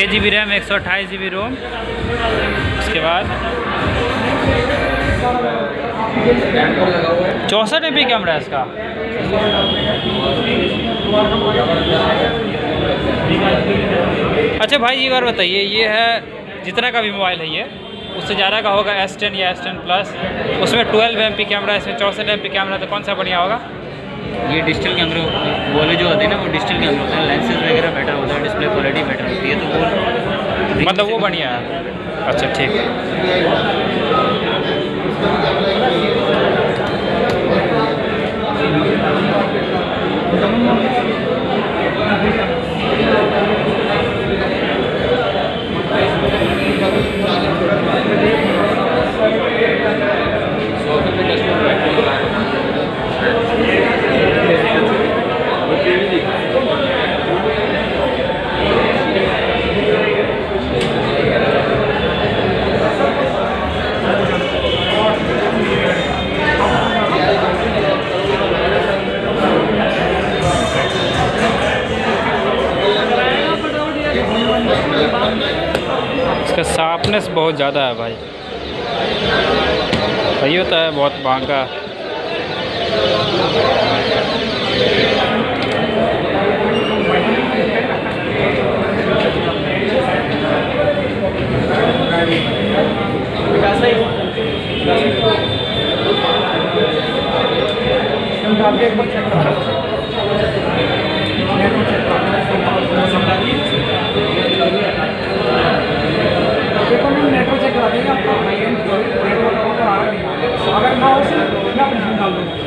At G B RAM, ایک سو اٹھائیس G B ROM. اس کے بعد چونسٹھ ایم پی کیمرہ ہے اس کا۔ اچھا بھائی یہ بار بتائیے، یہ ہے جتنا کا بھی موبائل ہے یہ، اس سے زیادہ کا ہوگا ایس ٹین یا ایس ٹین پلس اس میں ٹویلو ایم پی کیمرہ، اس میں چونسٹھ ایم پی کیمرہ، تو کون سا بڑھیا ہوگا؟ یہ ڈیجیٹل کیمرے والے جو ہوتے ہیں نا، وہ ڈیجیٹل کیمرے ہوتے ہیں لینسز وغیرہ بیٹر ہوتا ہے ڈسپلے کوالٹی بیٹر ہوتی ہے، تو وہ مطلب وہ بڑھیا ہے۔ اچھا ٹھیک۔ اس کا ساپنس بہت زیادہ ہے بھائی۔ صحیح ہوتا ہے بہت مہنگا۔ آپ ایک میں اپنا ڈال دوں